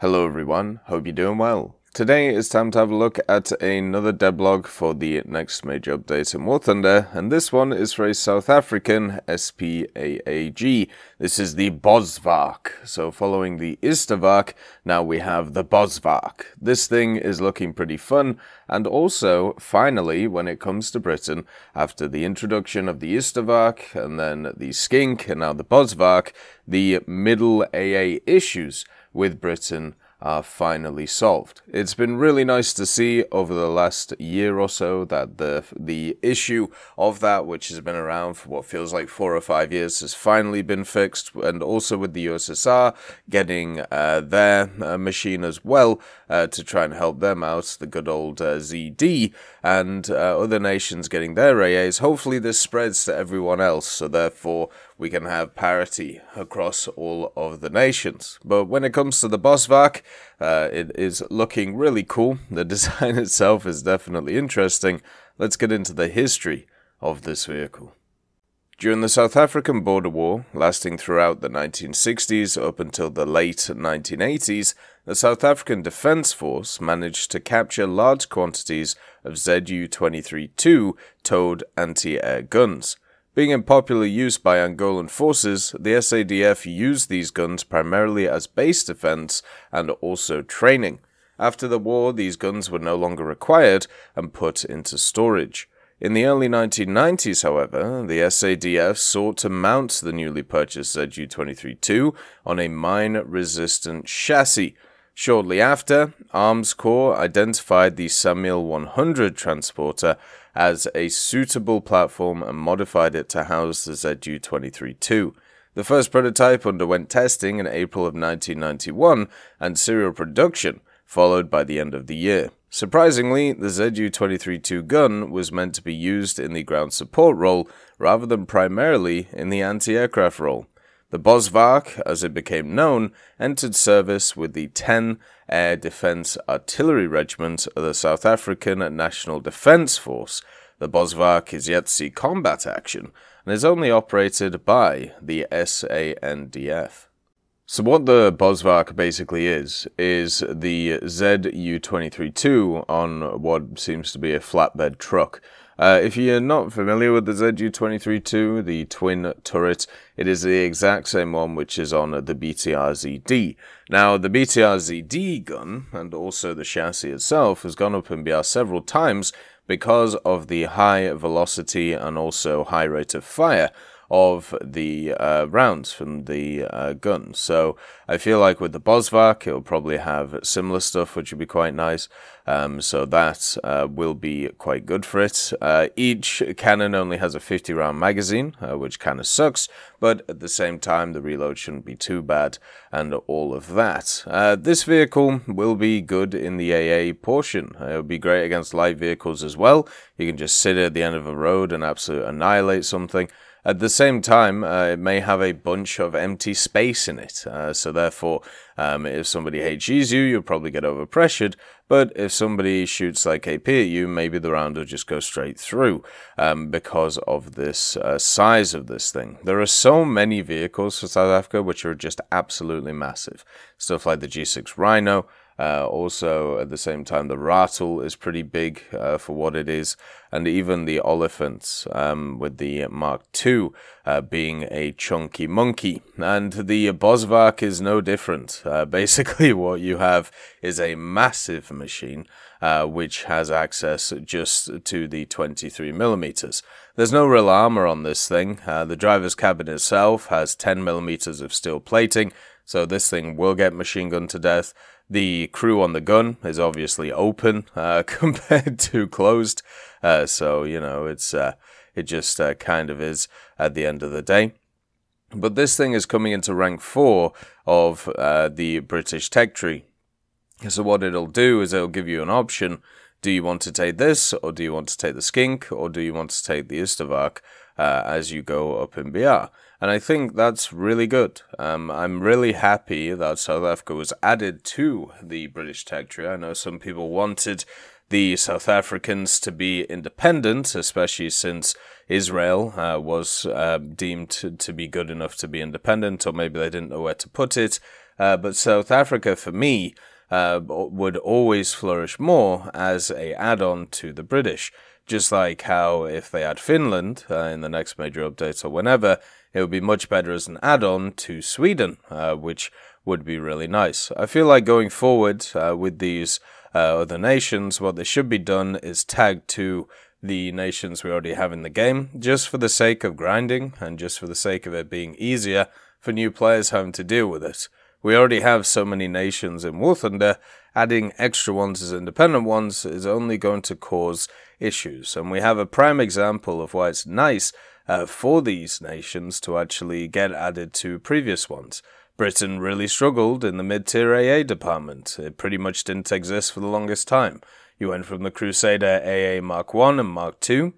Hello everyone, hope you're doing well. Today it's time to have a look at another devlog for the next major update in War Thunder, and this one is for a South African SPAAG. This is the Bosvark. So following the Ystervark, now we have the Bosvark. This thing is looking pretty fun, and also, finally, when it comes to Britain, after the introduction of the Ystervark, and then the Skink, and now the Bosvark, the middle AA issues with Britain are finally solved. It's been really nice to see over the last year or so that the the issue of that, which has been around for what feels like four or five years, has finally been fixed, and also with the USSR getting uh, their uh, machine as well uh, to try and help them out, the good old uh, ZD, and uh, other nations getting their AAs. Hopefully, this spreads to everyone else, so therefore we can have parity across all of the nations. But when it comes to the Bosvark, uh, it is looking really cool. The design itself is definitely interesting. Let's get into the history of this vehicle. During the South African border war, lasting throughout the 1960s up until the late 1980s, the South African Defence Force managed to capture large quantities of ZU 23-2 towed anti-air guns. Being in popular use by Angolan forces, the SADF used these guns primarily as base defense and also training. After the war, these guns were no longer required and put into storage. In the early 1990s, however, the SADF sought to mount the newly purchased ZU-23-2 on a mine-resistant chassis. Shortly after, Armscor identified the Samil 100 transporter as a suitable platform and modified it to house the ZU-23-2. The first prototype underwent testing in April of 1991 and serial production followed by the end of the year. Surprisingly, the ZU-23-2 gun was meant to be used in the ground support role rather than primarily in the anti-aircraft role. The Bosvark, as it became known, entered service with the 10 Air Defence Artillery Regiment of the South African National Defence Force. The Bosvark is yet to see combat action and is only operated by the SANDF. So what the Bosvark basically is, is the ZU-23-2 on what seems to be a flatbed truck. Uh, if you're not familiar with the ZU-23-2, the twin turret, it is the exact same one which is on the BTR-ZD. Now, the BTR-ZD gun, and also the chassis itself, has gone up in BR several times because of the high velocity and also high rate of fire of the uh, rounds from the uh, gun. So I feel like with the Bosvark, it'll probably have similar stuff, which would be quite nice. Um, so that uh, will be quite good for it. Uh, each cannon only has a 50 round magazine, uh, which kind of sucks, but at the same time, the reload shouldn't be too bad and all of that. Uh, this vehicle will be good in the AA portion. It'll be great against light vehicles as well. You can just sit at the end of a road and absolutely annihilate something. At the same time, uh, it may have a bunch of empty space in it. Uh, so therefore, um, if somebody HGs you, you'll probably get overpressured. But if somebody shoots like AP at you, maybe the round will just go straight through um, because of this uh, size of this thing. There are so many vehicles for South Africa which are just absolutely massive. Stuff like the G6 Rhino, uh, also, at the same time, the Ratel is pretty big uh, for what it is, and even the Olifant um, with the Mark II uh, being a chunky monkey. And the Bosvark is no different. Uh, basically, what you have is a massive machine uh, which has access just to the 23 millimeters. There's no real armor on this thing. Uh, the driver's cabin itself has 10 millimeters of steel plating, so this thing will get machine gunned to death. The crew on the gun is obviously open uh, compared to closed, uh, so you know it's uh, it just uh, kind of is at the end of the day. But this thing is coming into rank four of uh, the British tech tree. So what it'll do is it'll give you an option. Do you want to take this, or do you want to take the skink, or do you want to take the Ystervark uh, as you go up in BR? And I think that's really good. Um, I'm really happy that South Africa was added to the British tech tree. I know some people wanted the South Africans to be independent, especially since Israel uh, was uh, deemed to, to, be good enough to be independent, or maybe they didn't know where to put it. Uh, but South Africa, for me, uh, would always flourish more as a add-on to the British. Just like how if they had Finland uh, in the next major update or whenever, it would be much better as an add-on to Sweden, uh, which would be really nice. I feel like going forward uh, with these uh, other nations, what they should be done is tagged to the nations we already have in the game, just for the sake of grinding and just for the sake of it being easier for new players having to deal with it. We already have so many nations in War Thunder, adding extra ones as independent ones is only going to cause issues. And we have a prime example of why it's nice uh, for these nations to actually get added to previous ones. Britain really struggled in the mid-tier AA department. It pretty much didn't exist for the longest time. You went from the Crusader AA Mark 1 and Mark 2,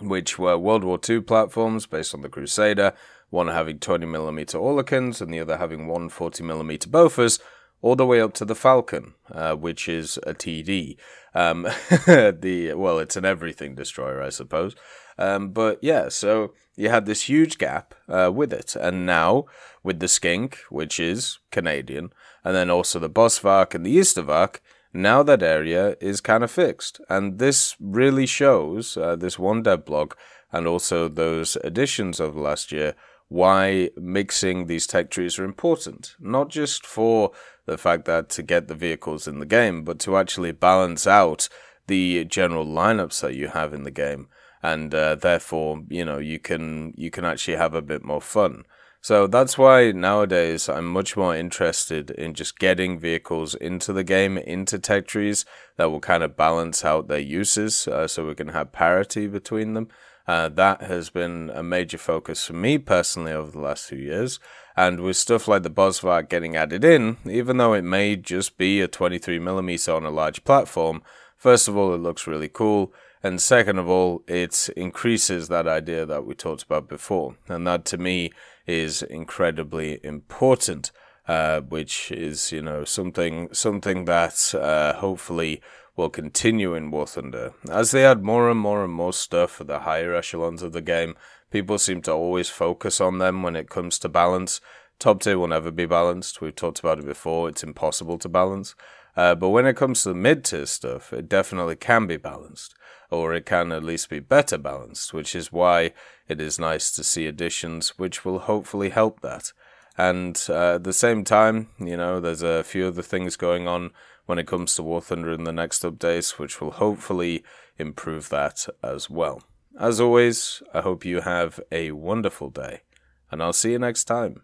which were World War II platforms based on the Crusader, one having 20mm Oerlikons and the other having 140mm Bofors, all the way up to the Falcon, uh, which is a TD. Um, the well, it's an everything destroyer, I suppose. Um, but yeah, so you had this huge gap uh, with it, and now with the Skink, which is Canadian, and then also the Bosvark and the Ystervark, now that area is kind of fixed. And this really shows, uh, this one dev blog, and also those additions of last year, why mixing these tech trees are important. Not just for the fact that to get the vehicles in the game, but to actually balance out the general lineups that you have in the game. And uh, therefore, you know, you can you can actually have a bit more fun. So that's why nowadays I'm much more interested in just getting vehicles into the game, into tech trees that will kind of balance out their uses uh, so we can have parity between them. Uh, that has been a major focus for me personally over the last few years. And with stuff like the Bosvark getting added in, even though it may just be a 23mm on a large platform, first of all, it looks really cool. And second of all, it increases that idea that we talked about before. And that to me is incredibly important, uh, which is, you know, something, something that uh, hopefully will continue in War Thunder. As they add more and more and more stuff for the higher echelons of the game, people seem to always focus on them when it comes to balance. Top tier will never be balanced. We've talked about it before. It's impossible to balance. Uh, but when it comes to the mid tier stuff, it definitely can be balanced, or it can at least be better balanced, which is why it is nice to see additions which will hopefully help that. And uh, at the same time, you know, there's a few other things going on when it comes to War Thunder in the next updates, which will hopefully improve that as well. As always, I hope you have a wonderful day, and I'll see you next time.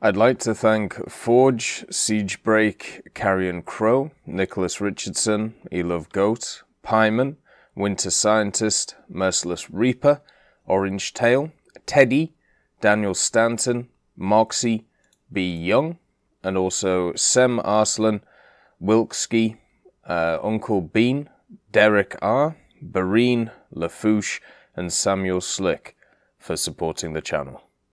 I'd like to thank Forge, Siegebreak, Carrion Crow, Nicholas Richardson, Elove Goat, Pyman, Winter Scientist, Merciless Reaper, Orange Tail, Teddy, Daniel Stanton, Moxie, B. Young, and also Sem Arslan, Wilkski, uh, Uncle Bean, Derek R., Bareen, Lafouche, and Samuel Slick for supporting the channel.